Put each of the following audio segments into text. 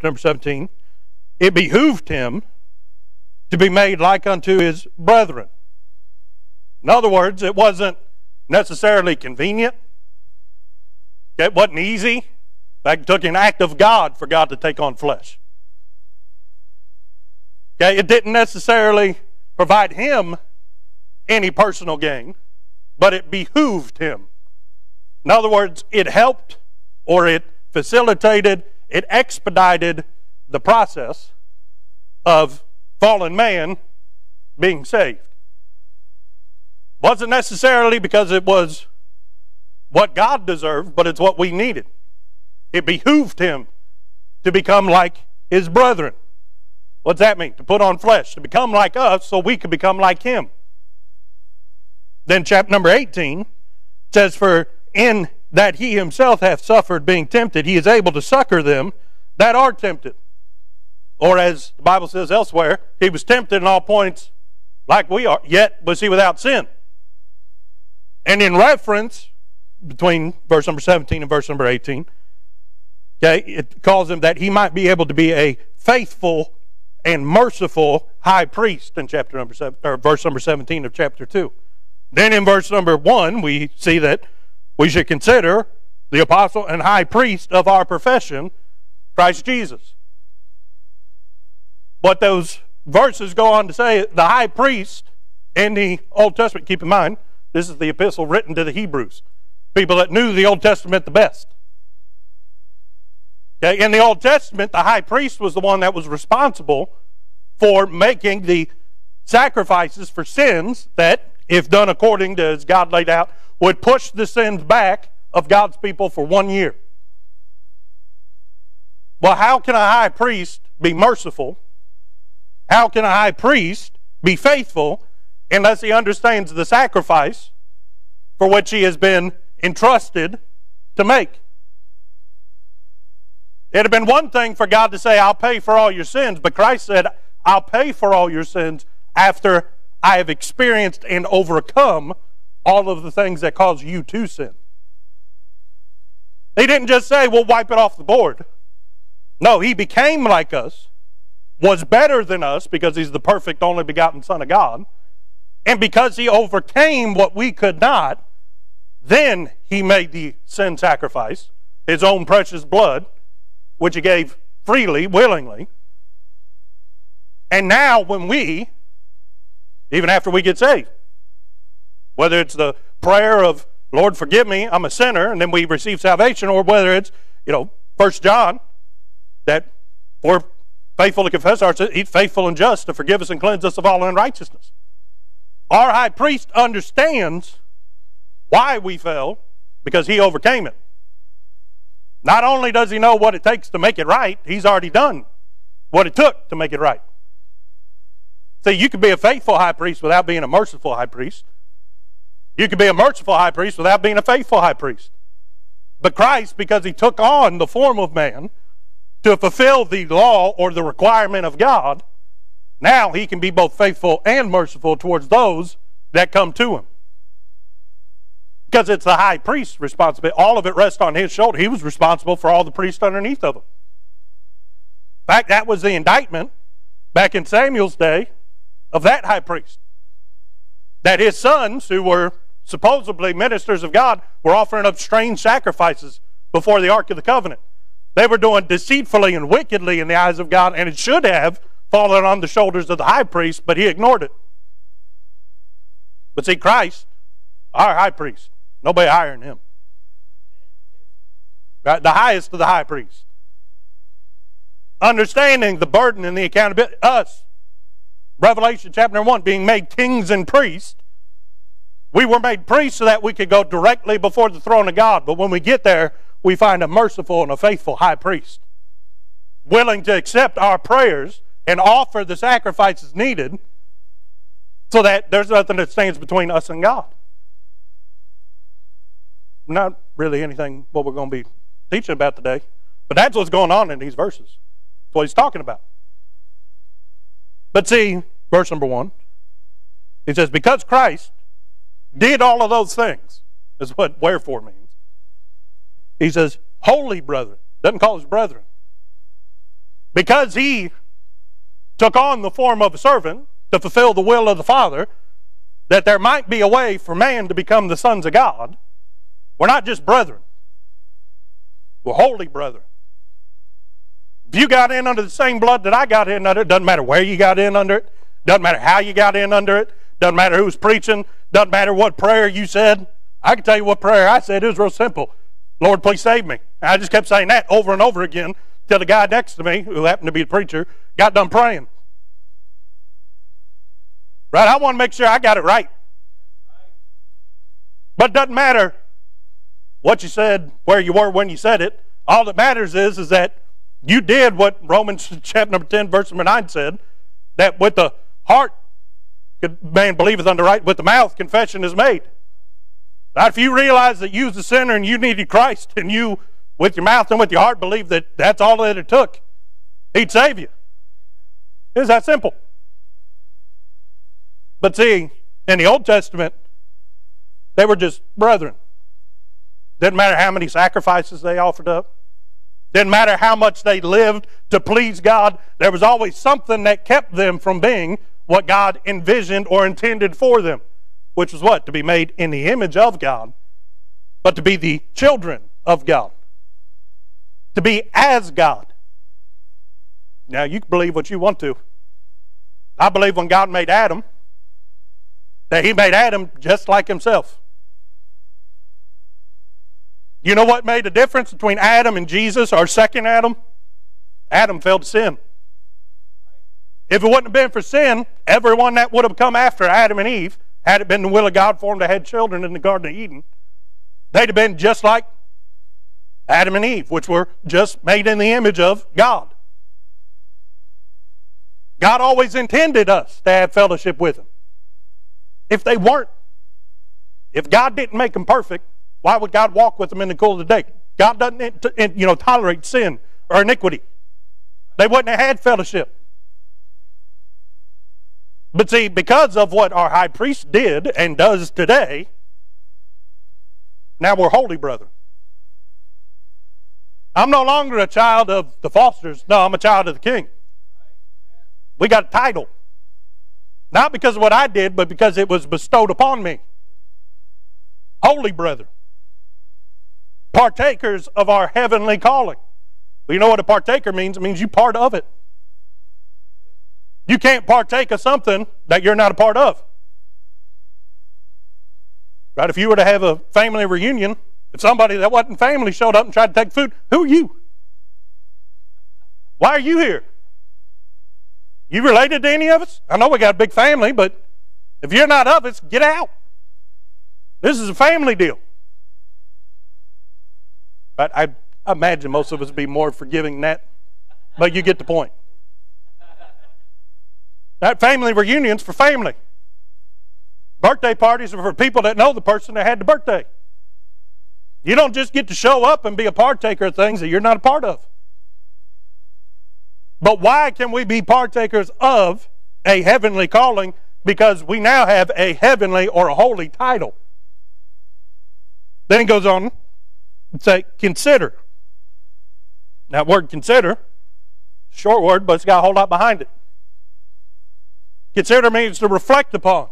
number 17, it behooved him to be made like unto his brethren. In other words, it wasn't necessarily convenient. It wasn't easy. In fact, it took an act of God for God to take on flesh. Okay, it didn't necessarily provide him any personal gain, but it behooved him. In other words, it helped or it facilitated, it expedited the process of fallen man being saved. Wasn't necessarily because it was what God deserved, but it's what we needed. It behooved him to become like his brethren. What's that mean? To put on flesh, to become like us so we could become like him. Then, chapter number 18 says, For in that he himself hath suffered being tempted, he is able to succor them that are tempted. Or as the Bible says elsewhere, he was tempted in all points like we are, yet was he without sin. And in reference between verse number 17 and verse number 18, okay, it calls him that he might be able to be a faithful and merciful high priest in chapter number seven, or verse number 17 of chapter 2. Then in verse number 1, we see that we should consider the apostle and high priest of our profession, Christ Jesus. But those verses go on to say the high priest in the Old Testament, keep in mind, this is the epistle written to the Hebrews, people that knew the Old Testament the best. Okay, in the Old Testament, the high priest was the one that was responsible for making the sacrifices for sins that, if done according to as God laid out, would push the sins back of God's people for one year. Well, how can a high priest be merciful how can a high priest be faithful unless he understands the sacrifice for which he has been entrusted to make? It had been one thing for God to say, I'll pay for all your sins, but Christ said, I'll pay for all your sins after I have experienced and overcome all of the things that cause you to sin. He didn't just say, we'll wipe it off the board. No, he became like us was better than us because he's the perfect only begotten Son of God, and because he overcame what we could not, then he made the sin sacrifice, his own precious blood, which he gave freely, willingly. And now, when we, even after we get saved, whether it's the prayer of, Lord, forgive me, I'm a sinner, and then we receive salvation, or whether it's, you know, First John, that for faithful to confess our sins, he's faithful and just to forgive us and cleanse us of all unrighteousness. Our high priest understands why we fell because he overcame it. Not only does he know what it takes to make it right, he's already done what it took to make it right. See, you could be a faithful high priest without being a merciful high priest. You could be a merciful high priest without being a faithful high priest. But Christ, because he took on the form of man, to fulfill the law or the requirement of God, now he can be both faithful and merciful towards those that come to him. Because it's the high priest's responsibility. All of it rests on his shoulder. He was responsible for all the priests underneath of him. In fact, that was the indictment back in Samuel's day of that high priest. That his sons, who were supposedly ministers of God, were offering up strange sacrifices before the Ark of the Covenant. They were doing deceitfully and wickedly in the eyes of God, and it should have fallen on the shoulders of the high priest, but he ignored it. But see, Christ, our high priest, nobody higher than him. Right? The highest of the high priest. Understanding the burden and the accountability, us, Revelation chapter 1, being made kings and priests. We were made priests so that we could go directly before the throne of God. But when we get there, we find a merciful and a faithful high priest, willing to accept our prayers and offer the sacrifices needed so that there's nothing that stands between us and God. Not really anything what we're going to be teaching about today, but that's what's going on in these verses. That's what he's talking about. But see, verse number one, he says, Because Christ did all of those things, is what wherefore means. He says, holy brethren. Doesn't call us brethren. because he took on the form of a servant to fulfill the will of the Father, that there might be a way for man to become the sons of God. We're not just brethren, we're holy brethren. If you got in under the same blood that I got in under it, doesn't matter where you got in under it, doesn't matter how you got in under it, doesn't matter who was preaching, doesn't matter what prayer you said. I can tell you what prayer I said. It was real simple. Lord, please save me. I just kept saying that over and over again till the guy next to me, who happened to be the preacher, got done praying. Right? I want to make sure I got it right. But it doesn't matter what you said, where you were when you said it. All that matters is, is that you did what Romans chapter number 10, verse number 9 said, that with the heart man believeth unto right, with the mouth confession is made. Right? If you realize that you're the sinner and you needed Christ, and you, with your mouth and with your heart, believe that that's all that it took, He'd save you. It's that simple. But see, in the Old Testament, they were just brethren. Didn't matter how many sacrifices they offered up. Didn't matter how much they lived to please God. There was always something that kept them from being what God envisioned or intended for them, which was what? To be made in the image of God, but to be the children of God, to be as God. Now, you can believe what you want to. I believe when God made Adam, that he made Adam just like himself. You know what made the difference between Adam and Jesus, our second Adam? Adam fell to sin. If it wouldn't have been for sin, everyone that would have come after Adam and Eve, had it been the will of God for them to have children in the Garden of Eden, they'd have been just like Adam and Eve, which were just made in the image of God. God always intended us to have fellowship with Him. If they weren't, if God didn't make them perfect, why would God walk with them in the cool of the day? God doesn't, you know, tolerate sin or iniquity. They wouldn't have had fellowship. But see, because of what our high priest did and does today, now we're holy, brother. I'm no longer a child of the Fosters. No, I'm a child of the King. We got a title. Not because of what I did, but because it was bestowed upon me. Holy brother. Partakers of our heavenly calling. Well, you know what a partaker means? It means you part of it. You can't partake of something that you're not a part of. Right? If you were to have a family reunion, if somebody that wasn't family showed up and tried to take food, who are you? Why are you here? You related to any of us? I know we got a big family, but if you're not of us, get out. This is a family deal. But I, imagine most of us would be more forgiving than that. But you get the point. That family reunions for family. Birthday parties are for people that know the person that had the birthday. You don't just get to show up and be a partaker of things that you're not a part of. But why can we be partakers of a heavenly calling? Because we now have a heavenly or a holy title. Then he goes on and say, consider. That word consider, short word, but it's got a whole lot behind it. Consider means to reflect upon,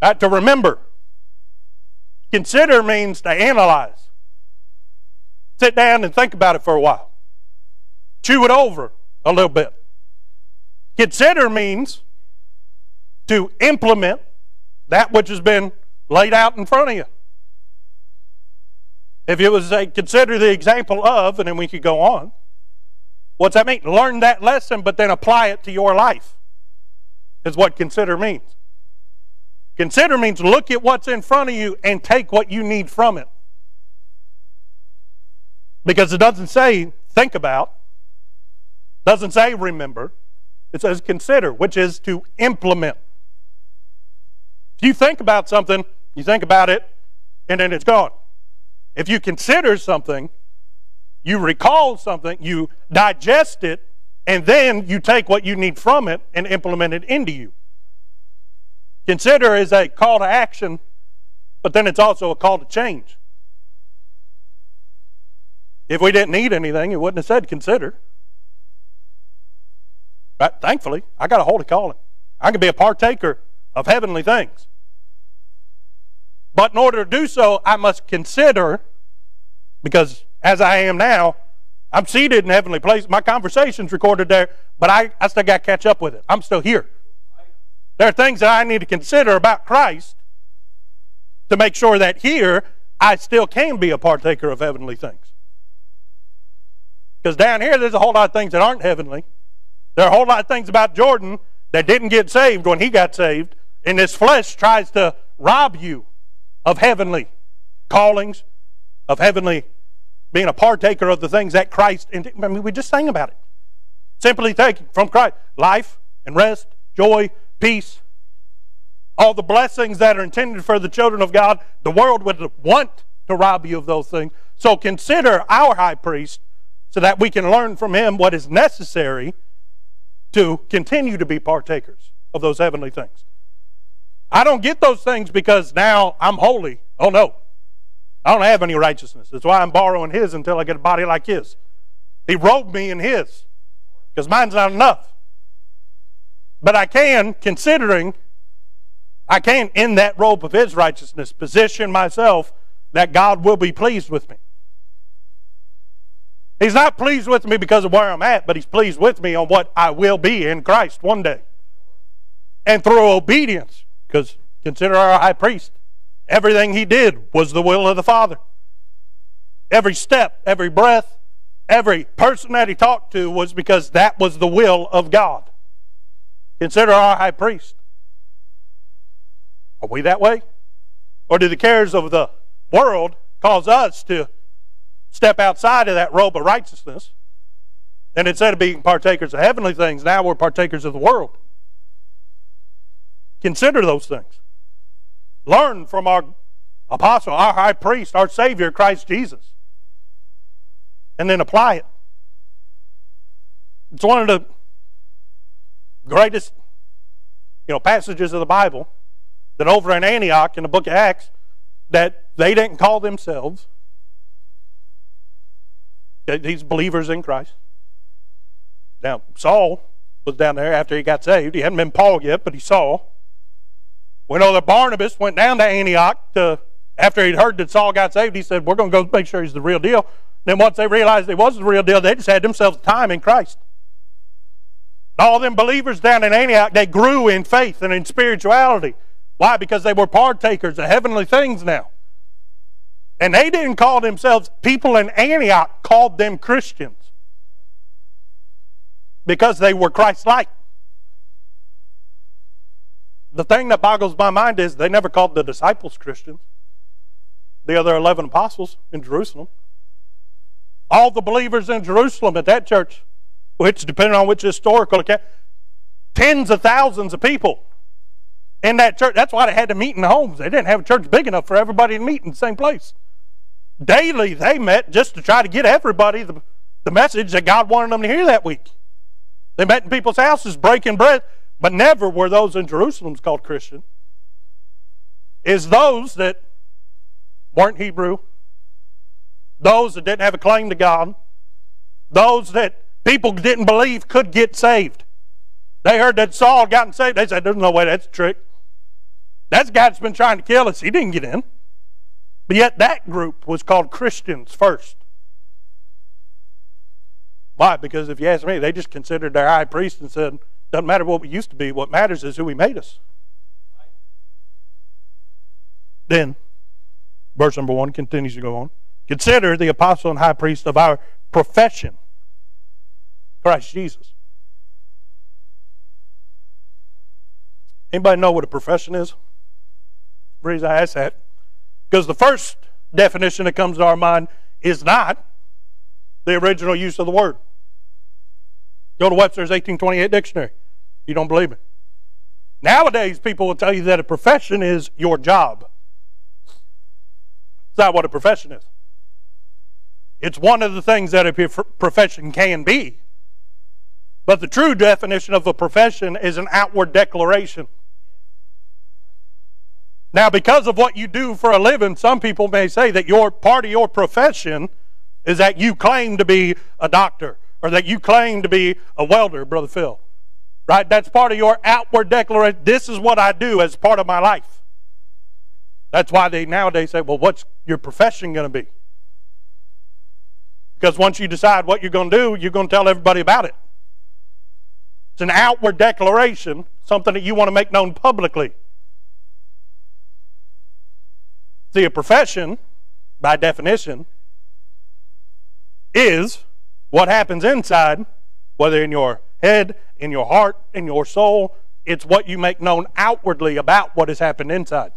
uh, to remember. Consider means to analyze. Sit down and think about it for a while. Chew it over a little bit. Consider means to implement that which has been laid out in front of you. If it was a consider the example of, and then we could go on. What's that mean? Learn that lesson, but then apply it to your life, is what consider means. Consider means look at what's in front of you and take what you need from it. Because it doesn't say think about, doesn't say remember. It says consider, which is to implement. If you think about something, you think about it, and then it's gone. If you consider something, you recall something, you digest it, and then you take what you need from it and implement it into you. Consider is a call to action, but then it's also a call to change. If we didn't need anything, it wouldn't have said consider. But thankfully, I got a holy calling. I can be a partaker of heavenly things. But in order to do so, I must consider, because as I am now, I'm seated in heavenly places. My conversation's recorded there, but I, I still got to catch up with it. I'm still here. There are things that I need to consider about Christ to make sure that here I still can be a partaker of heavenly things. Because down here, there's a whole lot of things that aren't heavenly. There are a whole lot of things about Jordan that didn't get saved when he got saved, and this flesh tries to rob you of heavenly callings, of heavenly being a partaker of the things that Christ. I mean, we just sang about it. Simply taking from Christ life and rest, joy, peace, all the blessings that are intended for the children of God. The world would want to rob you of those things. So consider our high priest so that we can learn from him what is necessary to continue to be partakers of those heavenly things. I don't get those things because now I'm holy. Oh no. I don't have any righteousness. That's why I'm borrowing his until I get a body like his. He robed me in his because mine's not enough. But I can, considering I can, in that robe of his righteousness, position myself that God will be pleased with me. He's not pleased with me because of where I'm at, but he's pleased with me on what I will be in Christ one day. And through obedience, because consider our high priest. Everything he did was the will of the Father. Every step, every breath, every person that he talked to was because that was the will of God. Consider our high priest. Are we that way? Or do the cares of the world cause us to step outside of that robe of righteousness? And instead of being partakers of heavenly things, now we're partakers of the world. Consider those things. Learn from our apostle, our high priest, our Savior, Christ Jesus. And then apply it. It's one of the greatest you know, passages of the Bible that over in Antioch in the book of Acts, that they didn't call themselves these believers in Christ. Now, Saul was down there after he got saved. He hadn't been Paul yet, but he saw. We know uh, that Barnabas went down to Antioch to, after he'd heard that Saul got saved, he said, We're going to go make sure he's the real deal. Then once they realized he was the real deal, they just had themselves time in Christ. All them believers down in Antioch, they grew in faith and in spirituality. Why? Because they were partakers of heavenly things now. And they didn't call themselves, people in Antioch called them Christians because they were Christ like. The thing that boggles my mind is they never called the disciples Christians, the other 11 apostles in Jerusalem. All the believers in Jerusalem at that church, which, depending on which historical account, tens of thousands of people in that church. That's why they had to meet in the homes. They didn't have a church big enough for everybody to meet in the same place. Daily, they met just to try to get everybody the, the message that God wanted them to hear that week. They met in people's houses breaking bread. But never were those in Jerusalem called Christian. Is those that weren't Hebrew, those that didn't have a claim to God, those that people didn't believe could get saved. They heard that Saul had gotten saved. They said, There's no way that's a trick. That's the guy that's been trying to kill us. He didn't get in. But yet that group was called Christians first. Why? Because if you ask me, they just considered their high priest and said, doesn't matter what we used to be. What matters is who He made us. Then, verse number one continues to go on. Consider the apostle and high priest of our profession, Christ Jesus. Anybody know what a profession is? The reason I ask that, because the first definition that comes to our mind is not the original use of the word. Go to Webster's 1828 dictionary. You don't believe me? Nowadays, people will tell you that a profession is your job. It's not what a profession is. It's one of the things that a profession can be. But the true definition of a profession is an outward declaration. Now, because of what you do for a living, some people may say that your part of your profession is that you claim to be a doctor or that you claim to be a welder, Brother Phil Right? That's part of your outward declaration. This is what I do as part of my life. That's why they nowadays say, well, what's your profession going to be? Because once you decide what you're going to do, you're going to tell everybody about it. It's an outward declaration, something that you want to make known publicly. See, a profession, by definition, is what happens inside, whether in your head, in your heart, in your soul. It's what you make known outwardly about what has happened inside.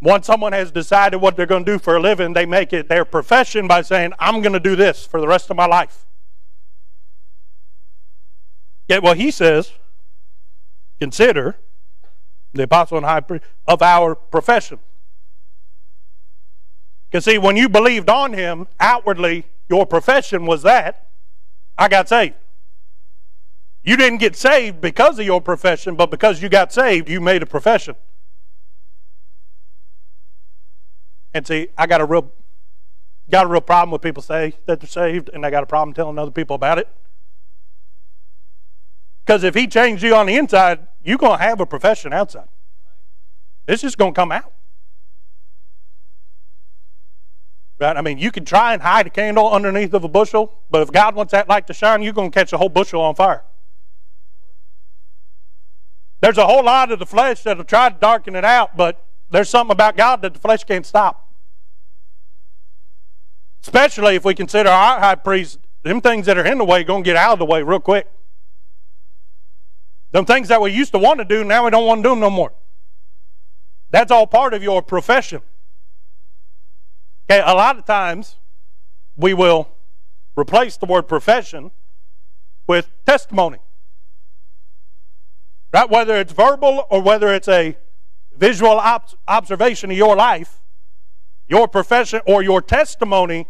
Once someone has decided what they're going to do for a living, they make it their profession by saying, I'm going to do this for the rest of my life. Yet what he says, consider the apostle and high priest of our profession. Because see, when you believed on him outwardly, your profession was that I got saved. You didn't get saved because of your profession, but because you got saved, you made a profession. And see, I got a real got a real problem with people say that they're saved, and I got a problem telling other people about it. Because if he changed you on the inside, you're to have a profession outside. It's just going to come out. Right? I mean, you can try and hide a candle underneath of a bushel, but if God wants that light to shine, you're to catch a whole bushel on fire. There's a whole lot of the flesh that'll try to darken it out, but there's something about God that the flesh can't stop. Especially if we consider our high priest, them things that are in the way going to get out of the way real quick. Them things that we used to want to do, now we don't want to do them no more. That's all part of your profession. Okay, a lot of times we will replace the word profession with testimony. Right? Whether it's verbal or whether it's a visual op- observation of your life, your profession or your testimony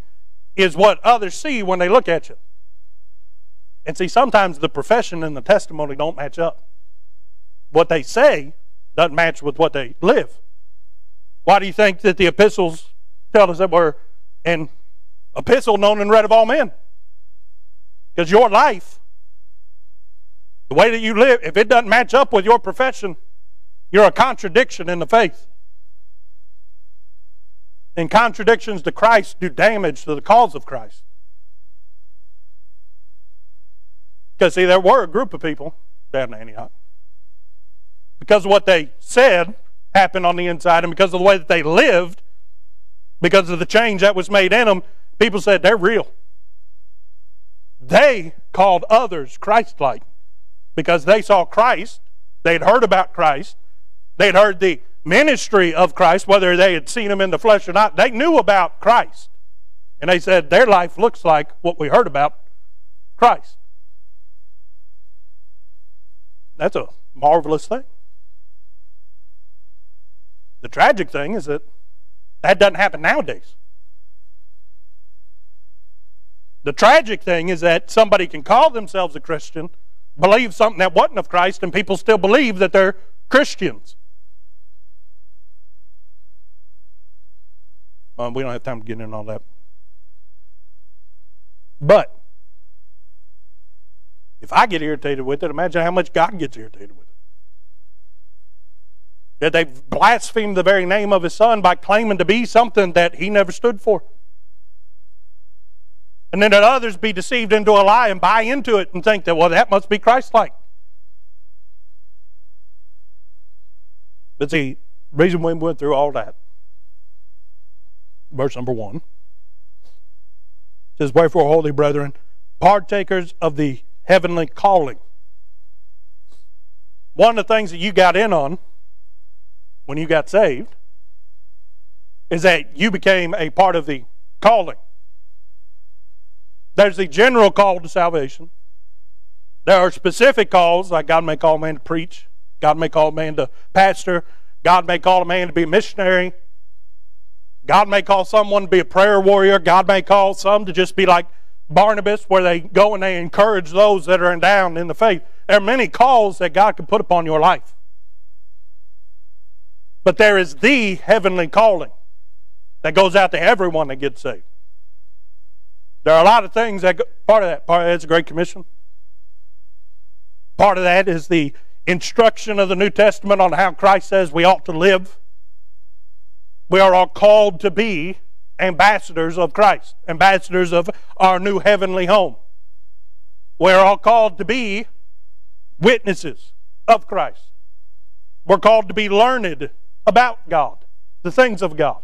is what others see when they look at you. And see, sometimes the profession and the testimony don't match up. What they say doesn't match with what they live. Why do you think that the epistles tell us that we're an epistle known and read of all men? Because your life, the way that you live, if it doesn't match up with your profession, you're a contradiction in the faith. And contradictions to Christ do damage to the cause of Christ. Because, see, there were a group of people down in Antioch. Because of what they said happened on the inside, and because of the way that they lived, because of the change that was made in them, people said they're real. They called others Christ like because they saw Christ, they'd heard about Christ, they'd heard the ministry of Christ, whether they had seen him in the flesh or not, they knew about Christ. And they said, their life looks like what we heard about Christ. That's a marvelous thing. The tragic thing is that that doesn't happen nowadays. The tragic thing is that somebody can call themselves a Christian, believe something that wasn't of Christ, and people still believe that they're Christians. Um, we don't have time to get into all that. But if I get irritated with it, imagine how much God gets irritated with it. That they've blasphemed the very name of His Son by claiming to be something that He never stood for. And then that others be deceived into a lie and buy into it and think that, well, that must be Christ like. But see, reason we went through all that verse number one. says, Wherefore, holy brethren, partakers of the heavenly calling. One of the things that you got in on when you got saved is that you became a part of the calling. There's the general call to salvation. There are specific calls, like God may call a man to preach, God may call a man to pastor, God may call a man to be a missionary, God may call someone to be a prayer warrior. God may call some to just be like Barnabas, where they go and they encourage those that are down in the faith. There are many calls that God can put upon your life. But there is the heavenly calling that goes out to everyone that gets saved. There are a lot of things that part of that part of that's a great commission. Part of that is the instruction of the New Testament on how Christ says we ought to live. We are all called to be ambassadors of Christ, ambassadors of our new heavenly home. We're all called to be witnesses of Christ. We're called to be learned about God, the things of God,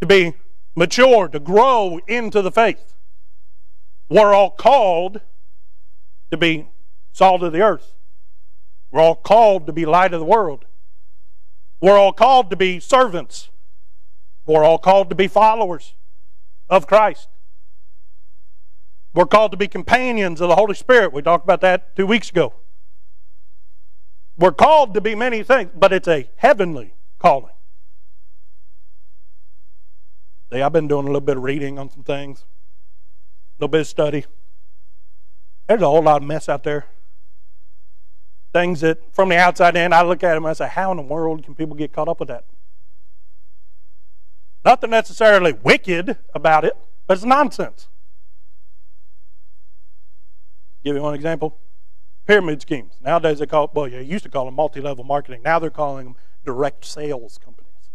to be mature, to grow into the faith. We're all called to be salt of the earth. We're all called to be light of the world. We're all called to be servants. We're all called to be followers of Christ. We're called to be companions of the Holy Spirit. We talked about that two weeks ago. We're called to be many things, but it's a heavenly calling. See, I've been doing a little bit of reading on some things, a little bit of study. There's a whole lot of mess out there. Things that, from the outside in, I look at them and I say, how in the world can people get caught up with that? Nothing necessarily wicked about it, but it's nonsense. Give you one example. Pyramid schemes. Nowadays they call it, well, you used to call them multi-level marketing. Now they're calling them direct sales companies.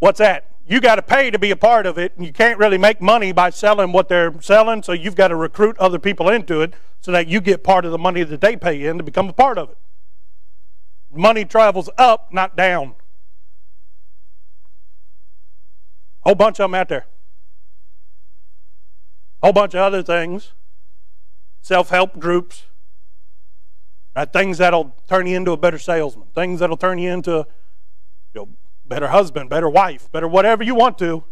What's that? You got to pay to be a part of it, and you can't really make money by selling what they're selling, so you've got to recruit other people into it so that you get part of the money that they pay in to become a part of it. Money travels up, not down. Whole bunch of them out there. Whole bunch of other things. Self help groups. Right? Things that'll turn you into a better salesman. Things that'll turn you into you know, better husband, better wife, better whatever you want to.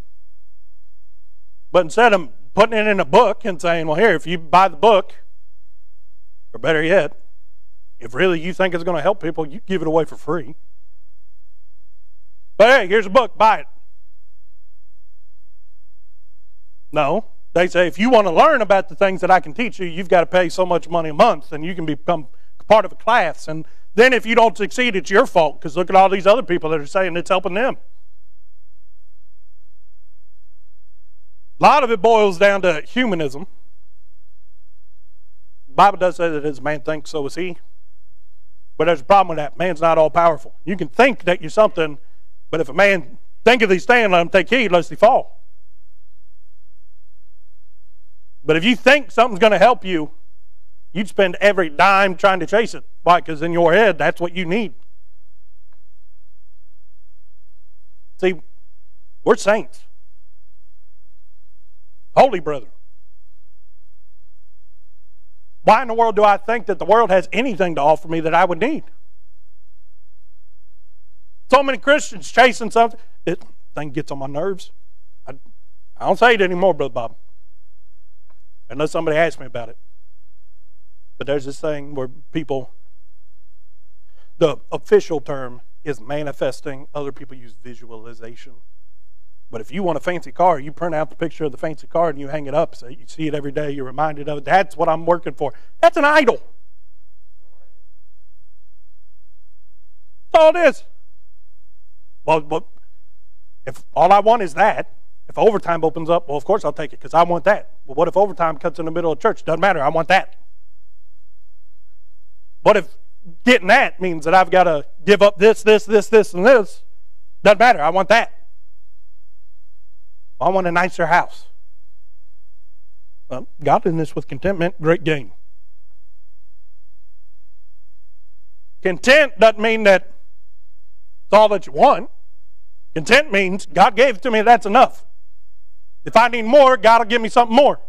But instead of putting it in a book and saying, well, here, if you buy the book, or better yet, if really you think it's going to help people, you give it away for free. But hey, here's a book, buy it. No. They say if you want to learn about the things that I can teach you, you've got to pay so much money a month and you can become part of a class. And then if you don't succeed, it's your fault because look at all these other people that are saying it's helping them. A lot of it boils down to humanism. The Bible does say that as man thinks, so is he. But there's a problem with that. Man's not all powerful. You can think that you're something, but if a man think of these things, let him take heed lest he fall. But if you think something's going to help you, you'd spend every dime trying to chase it. Why? Because in your head, that's what you need. See, we're saints. Holy brother. Why in the world do I think that the world has anything to offer me that I would need? So many Christians chasing something. It thing gets on my nerves. I, I don't say it anymore, Brother Bob unless somebody asks me about it. But there's this thing where people, the official term is manifesting, other people use visualization. But if you want a fancy car, you print out the picture of the fancy car and you hang it up so you see it every day, you're reminded of it. That's what I'm working for. That's an idol. That's all it is. Well, but if all I want is that, if overtime opens up, well, of course I'll take it because I want that. Well, what if overtime cuts in the middle of church? Doesn't matter. I want that. What if getting that means that I've got to give up this, this, this, this, and this? Doesn't matter. I want that. I want a nicer house. Well, godliness with contentment, great gain. Content doesn't mean that it's all that you want. Content means God gave it to me, that's enough. If I need more, God will give me something more.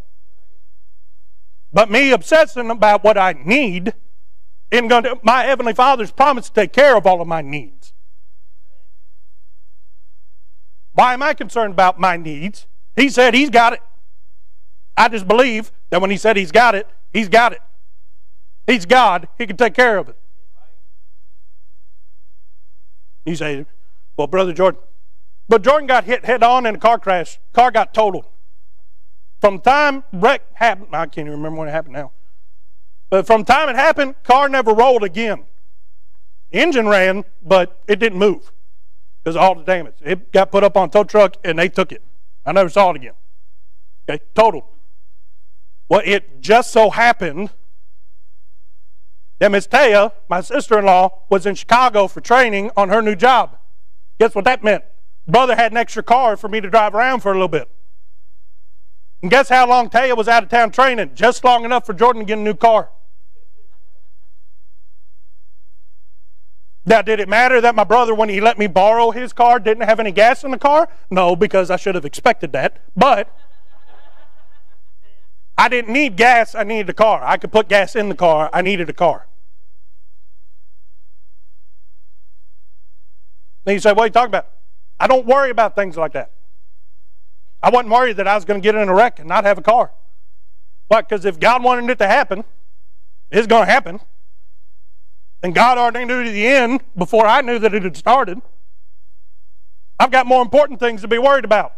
But me obsessing about what I need going to. My heavenly Father's promised to take care of all of my needs. Why am I concerned about my needs? He said He's got it. I just believe that when He said He's got it, He's got it. He's God. He can take care of it. You say, well, Brother Jordan, but Jordan got hit head on in a car crash. Car got totaled. From the time wreck happened, I can't even remember when it happened now. But from time it happened, car never rolled again. Engine ran, but it didn't move because of all the damage. It got put up on tow truck and they took it. I never saw it again. Okay, total. Well, it just so happened that Miss Taya, my sister-in-law, was in Chicago for training on her new job. Guess what that meant? Brother had an extra car for me to drive around for a little bit. And guess how long Taya was out of town training? Just long enough for Jordan to get a new car. Now, did it matter that my brother, when he let me borrow his car, didn't have any gas in the car? No, because I should have expected that. But I didn't need gas, I needed a car. I could put gas in the car, I needed a car. Then you say, What are you talking about? I don't worry about things like that. I wasn't worried that I was going to get in a wreck and not have a car. Why? Because if God wanted it to happen, it's going to happen. And God already knew to the end before I knew that it had started. I've got more important things to be worried about.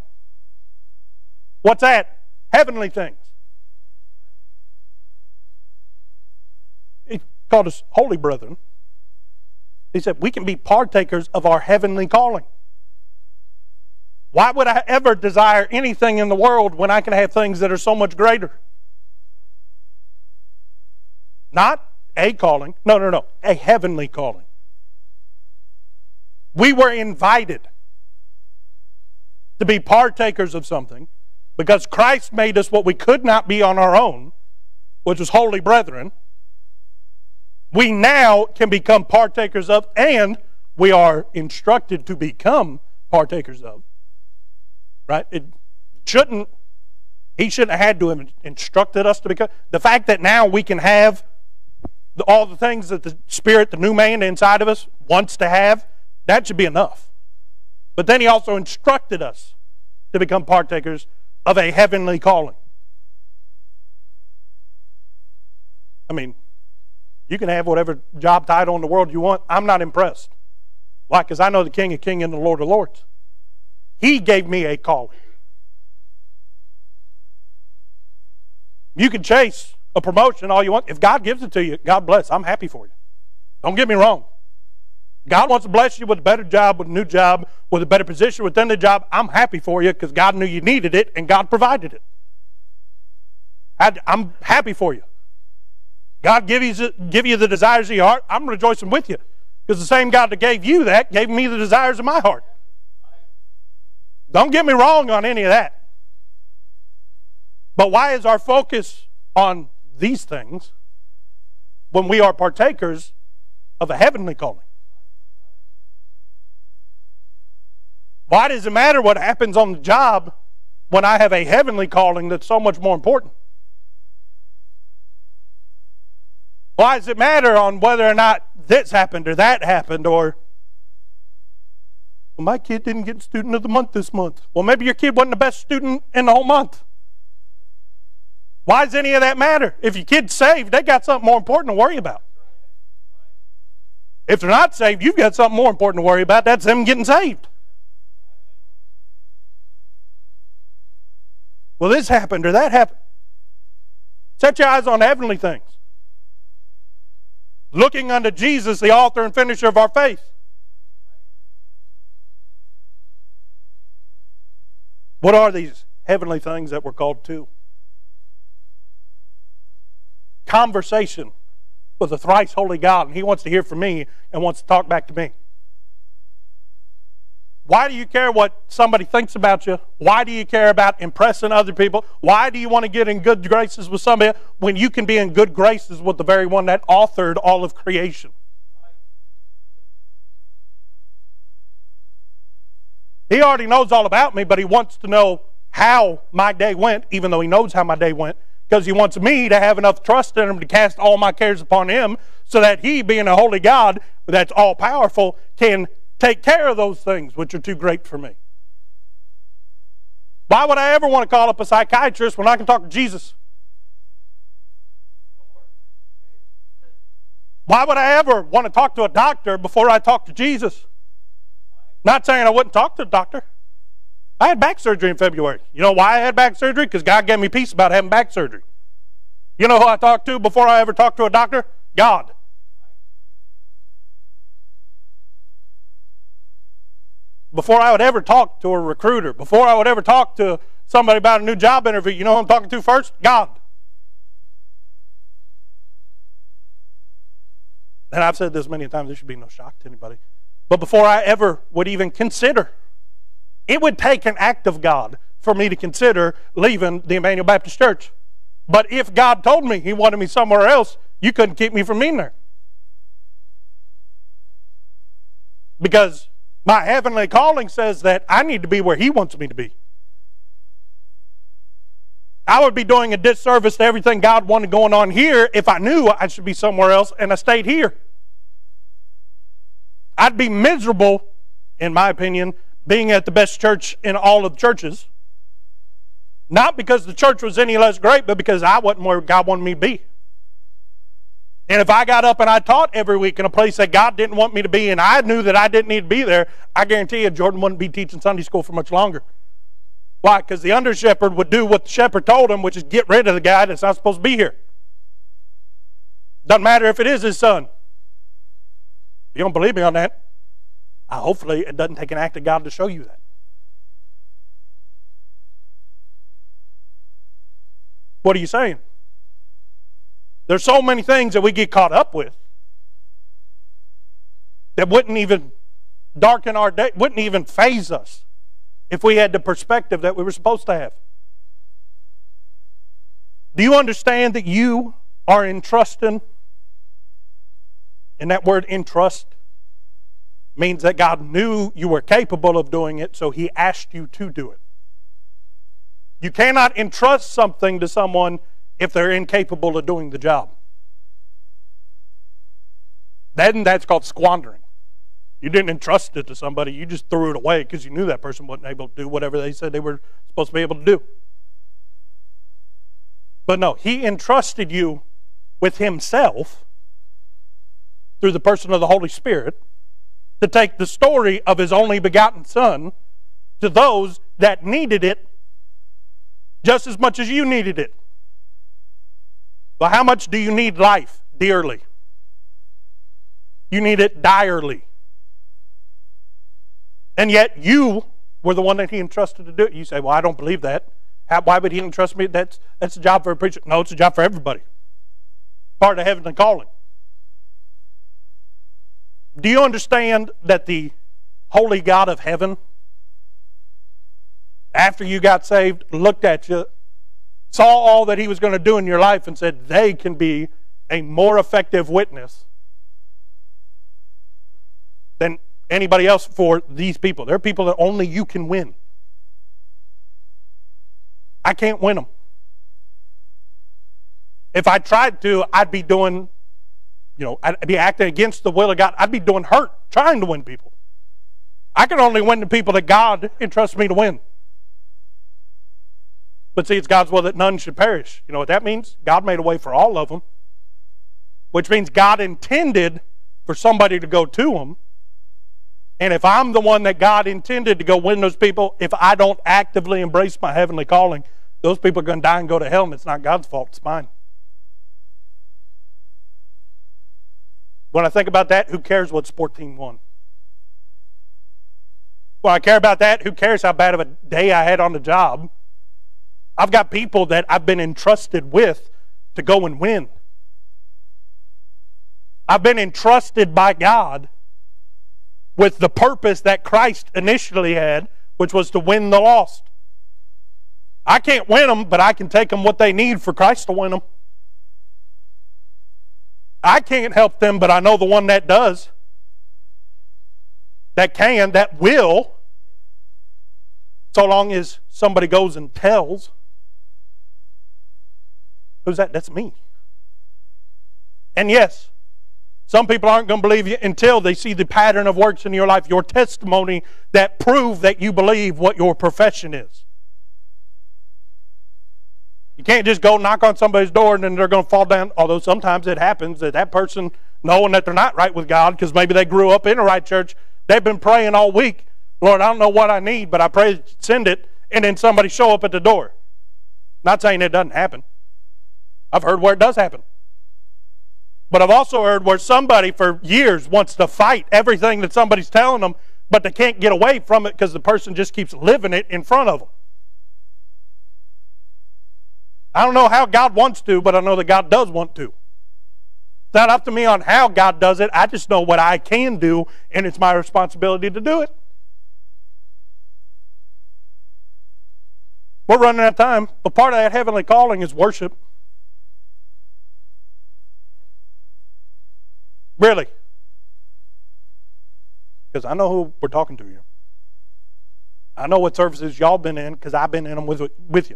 What's that? Heavenly things. He called us holy brethren. He said, We can be partakers of our heavenly calling. Why would I ever desire anything in the world when I can have things that are so much greater? Not a calling. No, no, no. A heavenly calling. We were invited to be partakers of something because Christ made us what we could not be on our own, which was holy brethren. We now can become partakers of, and we are instructed to become partakers of. Right? It shouldn't, he shouldn't have had to have instructed us to become. The fact that now we can have all the things that the Spirit, the new man inside of us, wants to have, that should be enough. But then he also instructed us to become partakers of a heavenly calling. I mean, you can have whatever job title in the world you want. I'm not impressed. Why? Because I know the King of Kings and the Lord of Lords. He gave me a calling. You can chase a promotion all you want. If God gives it to you, God bless. I'm happy for you. Don't get me wrong. God wants to bless you with a better job, with a new job, with a better position within the job. I'm happy for you because God knew you needed it and God provided it. I'm happy for you. God give you, give you the desires of your heart. I'm rejoicing with you because the same God that gave you that gave me the desires of my heart. Don't get me wrong on any of that. But why is our focus on these things when we are partakers of a heavenly calling. Why does it matter what happens on the job when I have a heavenly calling that's so much more important? Why does it matter on whether or not this happened or that happened or well, my kid didn't get student of the month this month. Well, maybe your kid wasn't the best student in the whole month. Why does any of that matter? If your kid's saved, they got something more important to worry about. If they're not saved, you've got something more important to worry about. That's them getting saved. Well, this happened or that happened. Set your eyes on heavenly things. Looking unto Jesus, the author and finisher of our faith. What are these heavenly things that we're called to? Conversation with a thrice holy God, and He wants to hear from me and wants to talk back to me. Why do you care what somebody thinks about you? Why do you care about impressing other people? Why do you want to get in good graces with somebody when you can be in good graces with the very one that authored all of creation? He already knows all about me, but he wants to know how my day went, even though he knows how my day went because he wants me to have enough trust in him to cast all my cares upon him so that he, being a holy God that's all powerful, can take care of those things which are too great for me. Why would I ever want to call up a psychiatrist when I can talk to Jesus? Why would I ever want to talk to a doctor before I talk to Jesus? Not saying I wouldn't talk to a doctor. I had back surgery in February. You know why I had back surgery? Because God gave me peace about having back surgery. You know who I talked to before I ever talked to a doctor? God. Before I would ever talk to a recruiter, before I would ever talk to somebody about a new job interview, you know who I'm talking to first? God. and I've said this many times, there should be no shock to anybody. But before I ever would even consider, it would take an act of God for me to consider leaving the Immanuel Baptist Church. But if God told me He wanted me somewhere else, you couldn't keep me from being there. Because my heavenly calling says that I need to be where He wants me to be. I would be doing a disservice to everything God wanted going on here if I knew I should be somewhere else and I stayed here. I'd be miserable, in my opinion, being at the best church in all of the churches. Not because the church was any less great, but because I wasn't where God wanted me to be. And if I got up and I taught every week in a place that God didn't want me to be, and I knew that I didn't need to be there, I guarantee you Jordan wouldn't be teaching Sunday school for much longer. Why? Because the under shepherd would do what the shepherd told him, which is get rid of the guy that's not supposed to be here. Doesn't matter if it is his son. You don't believe me on that? Uh, hopefully, it doesn't take an act of God to show you that. What are you saying? There's so many things that we get caught up with that wouldn't even darken our day, wouldn't even faze us if we had the perspective that we were supposed to have. Do you understand that you are entrusting? And that word entrust means that God knew you were capable of doing it, so He asked you to do it. You cannot entrust something to someone if they're incapable of doing the job. Then that's called squandering. You didn't entrust it to somebody, you just threw it away because you knew that person wasn't able to do whatever they said they were supposed to be able to do. But no, He entrusted you with Himself through the person of the Holy Spirit to take the story of His only begotten Son to those that needed it just as much as you needed it. But how much do you need life dearly? You need it direly. And yet you were the one that he entrusted to do it. You say, Well, I don't believe that. How, why would he entrust me? That's, that's a job for a preacher. No, it's a job for everybody. Part of heavenly calling. Do you understand that the holy God of heaven, after you got saved, looked at you, saw all that he was going to do in your life, and said, They can be a more effective witness than anybody else for these people. They're people that only you can win. I can't win them. If I tried to, I'd be doing, you know, I'd be acting against the will of God. I'd be doing hurt trying to win people. I can only win the people that God entrusts me to win. But see, it's God's will that none should perish. You know what that means? God made a way for all of them, which means God intended for somebody to go to them and if I'm the one that God intended to go win those people, if I don't actively embrace my heavenly calling, those people are going to die and go to hell, and it's not God's fault, it's mine. When I think about that, who cares what sport team won? When I care about that, who cares how bad of a day I had on the job? I've got people that I've been entrusted with to go and win. I've been entrusted by God with the purpose that Christ initially had, which was to win the lost. I can't win them, but I can take them what they need for Christ to win them. I can't help them, but I know the one that does. That can, that will, so long as somebody goes and tells. Who's that? That's me. And yes, some people aren't going to believe you until they see the pattern of works in your life, your testimony that prove that you believe what your profession is. You can't just go knock on somebody's door and then they're going to fall down. Although sometimes it happens that that person, knowing that they're not right with God, because maybe they grew up in a right church, they've been praying all week. Lord, I don't know what I need, but I pray send it, and then somebody show up at the door. Not saying it doesn't happen. I've heard where it does happen. But I've also heard where somebody for years wants to fight everything that somebody's telling them, but they can't get away from it because the person just keeps living it in front of them. I don't know how God wants to, but I know that God does want to. It's not up to me on how God does it. I just know what I can do, and it's my responsibility to do it. We're running out of time, but part of that heavenly calling is worship. Really. Because I know who we're talking to here. I know what services y'all been in because I've been in them with, with you.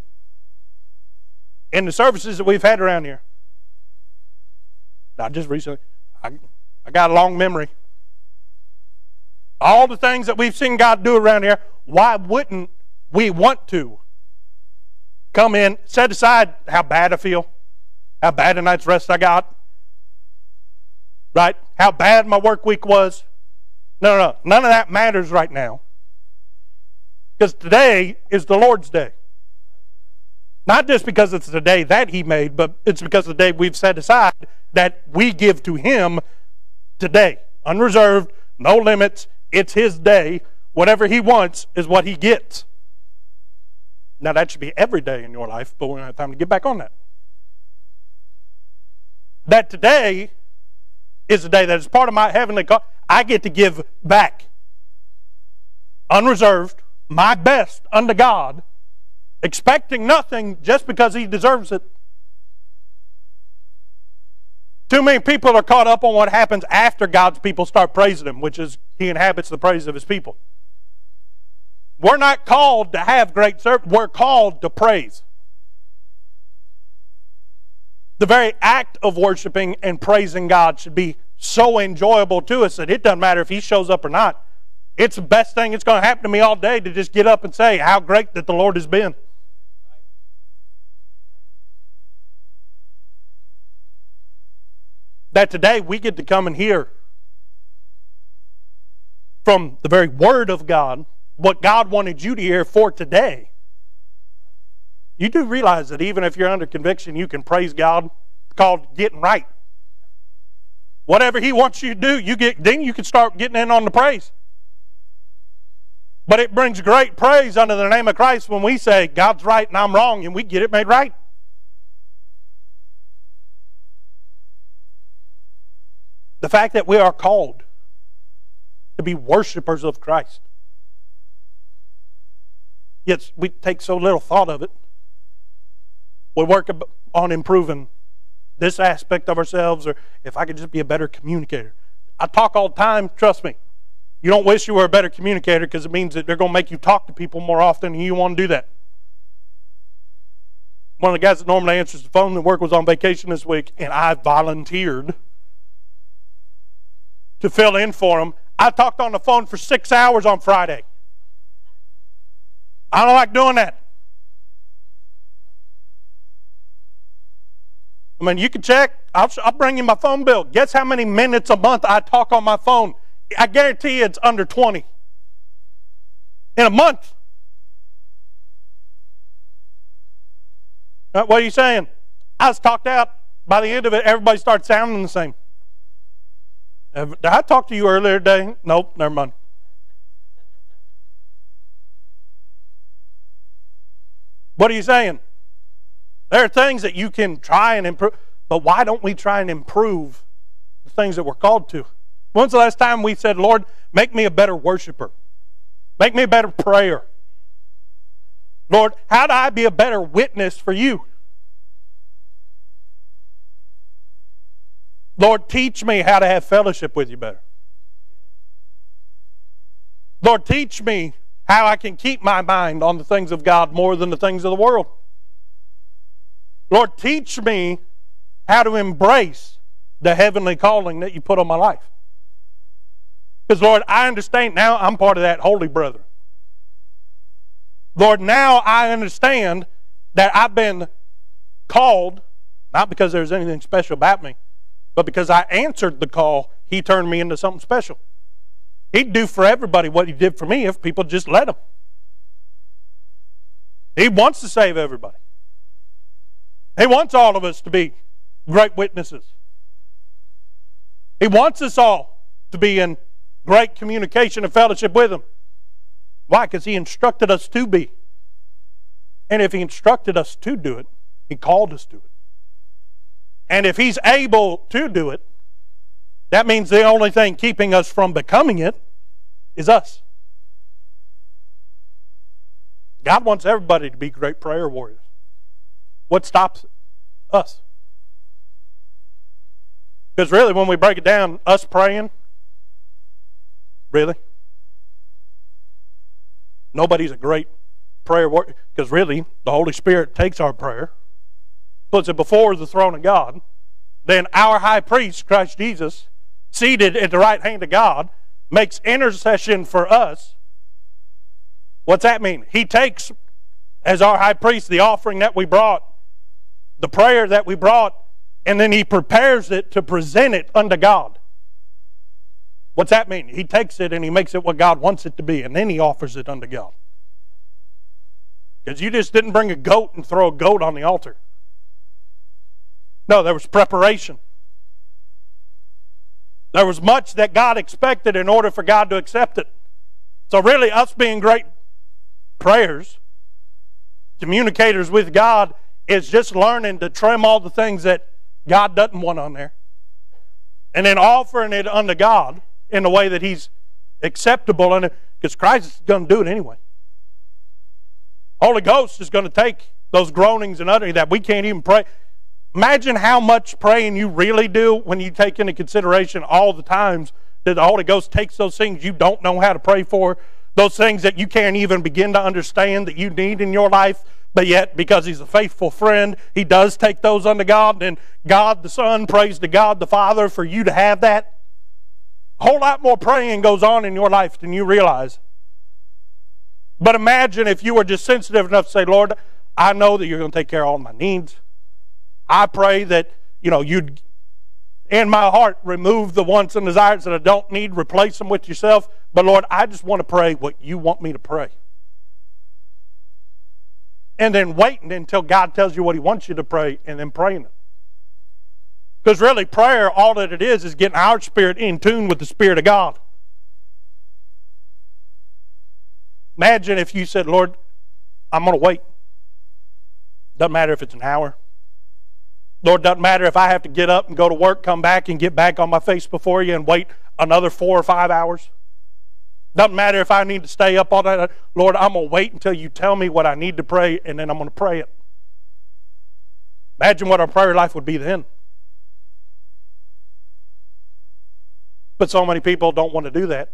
In the services that we've had around here, not just recently, I, I got a long memory. All the things that we've seen God do around here, why wouldn't we want to come in, set aside how bad I feel, how bad a night's rest I got, right? How bad my work week was. No, no, no. None of that matters right now. Because today is the Lord's day. Not just because it's the day that He made, but it's because the day we've set aside that we give to Him today. Unreserved, no limits. It's His day. Whatever He wants is what He gets. Now, that should be every day in your life, but we don't have time to get back on that. That today is the day that is part of my heavenly call. I get to give back unreserved, my best unto God, expecting nothing just because He deserves it. Too many people are caught up on what happens after God's people start praising Him, which is He inhabits the praise of His people. We're not called to have great service, we're called to praise. The very act of worshiping and praising God should be so enjoyable to us that it doesn't matter if He shows up or not. It's the best thing that's going to happen to me all day to just get up and say how great that the Lord has been. That today we get to come and hear from the very Word of God what God wanted you to hear for today. You do realize that even if you're under conviction, you can praise God. It's called getting right. Whatever He wants you to do, you get then you can start getting in on the praise. But it brings great praise under the name of Christ when we say, God's right and I'm wrong, and we get it made right. The fact that we are called to be worshipers of Christ. Yet we take so little thought of it. We work on improving this aspect of ourselves, or if I could just be a better communicator. I talk all the time, trust me. You don't wish you were a better communicator because it means that they're going to make you talk to people more often and you want to do that. One of the guys that normally answers the phone at work was on vacation this week, and I volunteered to fill in for him. I talked on the phone for six hours on Friday. I don't like doing that. I mean, you can check. I'll, I'll bring you my phone bill. Guess how many minutes a month I talk on my phone? I guarantee it's under 20 in a month. Uh, what are you saying? I was talked out. By the end of it, everybody started sounding the same. Did I talk to you earlier today? Nope, never mind. What are you saying? There are things that you can try and improve, but why don't we try and improve the things that we're called to? When's the last time we said, Lord, make me a better worshiper? Make me a better prayer? Lord, how do I be a better witness for you? Lord, teach me how to have fellowship with you better. Lord, teach me how I can keep my mind on the things of God more than the things of the world. Lord, teach me how to embrace the heavenly calling that you put on my life. Because, Lord, I understand now I'm part of that holy brother. Lord, now I understand that I've been called, not because there's anything special about me, but because I answered the call, He turned me into something special. He'd do for everybody what He did for me if people just let Him. He wants to save everybody. He wants all of us to be great witnesses. He wants us all to be in great communication and fellowship with Him. Why? Because He instructed us to be. And if He instructed us to do it, He called us to it. And if He's able to do it, That means the only thing keeping us from becoming it is us. God wants everybody to be great prayer warriors. What stops us? Because really, when we break it down, us praying, really, nobody's a great prayer warrior. Because really, the Holy Spirit takes our prayer, puts it before the throne of God. Then our high priest, Christ Jesus, seated at the right hand of God, makes intercession for us. What's that mean? He takes, as our high priest, the offering that we brought, the prayer that we brought, and then he prepares it to present it unto God. What's that mean? He takes it and he makes it what God wants it to be, and then he offers it unto God. Because you just didn't bring a goat and throw a goat on the altar. No, there was preparation. There was much that God expected in order for God to accept it. So, really, us being great prayers, communicators with God, is just learning to trim all the things that God doesn't want on there. And then offering it unto God in a way that He's acceptable and because Christ is going to do it anyway. Holy Ghost is going to take those groanings and uttering that we can't even pray. Imagine how much praying you really do when you take into consideration all the times that the Holy Ghost takes those things you don't know how to pray for, those things that you can't even begin to understand that you need in your life, but yet because He's a faithful friend, He does take those unto God, and God the Son prays to God the Father for you to have that. A whole lot more praying goes on in your life than you realize. But imagine if you were just sensitive enough to say, Lord, I know that you're going to take care of all my needs. I pray that, you know, you'd, in my heart, remove the wants and desires that I don't need, replace them with yourself. But Lord, I just want to pray what you want me to pray. And then waiting until God tells you what He wants you to pray and then praying it. Because really, prayer, all that it is, is getting our spirit in tune with the Spirit of God. Imagine if you said, Lord, I'm going to wait. Doesn't matter if it's an hour, Lord, doesn't matter if I have to get up and go to work, come back and get back on my face before you and wait another four or five hours. Doesn't matter if I need to stay up all night. Lord, I'm going to wait until you tell me what I need to pray, and then I'm going to pray it. Imagine what our prayer life would be then. But so many people don't want to do that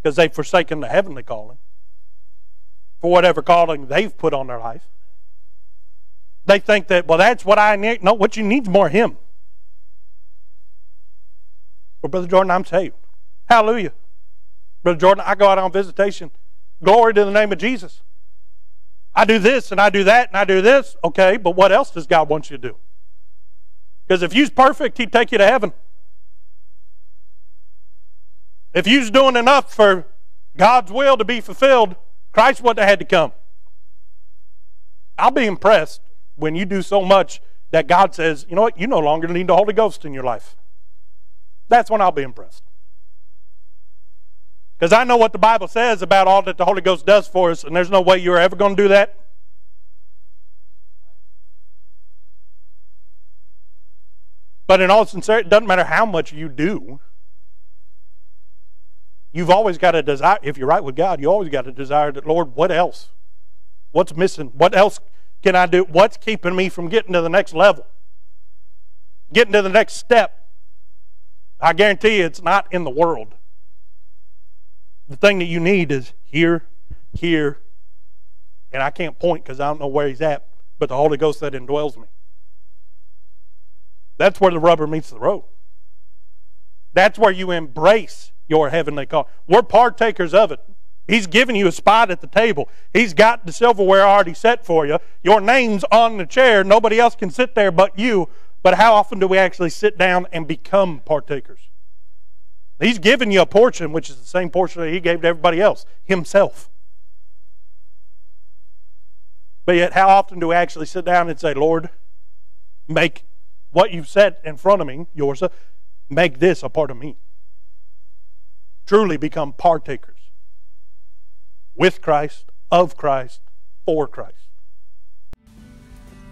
because they've forsaken the heavenly calling for whatever calling they've put on their life. They think that, well, that's what I need. No, what you need is more Him. Well, Brother Jordan, I'm saved. Hallelujah. Brother Jordan, I go out on visitation. Glory to the name of Jesus. I do this and I do that and I do this. Okay, but what else does God want you to do? Because if you's perfect, He'd take you to heaven. If you's doing enough for God's will to be fulfilled, Christ wouldn't have had to come. I'll be impressed when you do so much that God says, you know what, you no longer need the Holy Ghost in your life. That's when I'll be impressed. Because I know what the Bible says about all that the Holy Ghost does for us, and there's no way you're ever going to do that. But in all sincerity, it doesn't matter how much you do. You've always got a desire, if you're right with God, you always got a desire that, Lord, what else? What's missing? What else can I do? What's keeping me from getting to the next level? Getting to the next step? I guarantee you it's not in the world. The thing that you need is here, here, and I can't point because I don't know where he's at, but the Holy Ghost that indwells me. That's where the rubber meets the road. That's where you embrace your heavenly call. We're partakers of it. He's given you a spot at the table. He's got the silverware already set for you. Your name's on the chair. Nobody else can sit there but you. But how often do we actually sit down and become partakers? He's given you a portion, which is the same portion that He gave to everybody else, Himself. But yet, how often do we actually sit down and say, Lord, make what you've set in front of me, yours, uh, make this a part of me? Truly become partakers with Christ, of Christ, for Christ.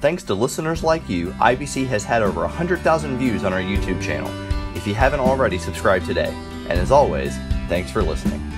Thanks to listeners like you, IBC has had over 100,000 views on our YouTube channel. If you haven't already, subscribe today. And as always, thanks for listening.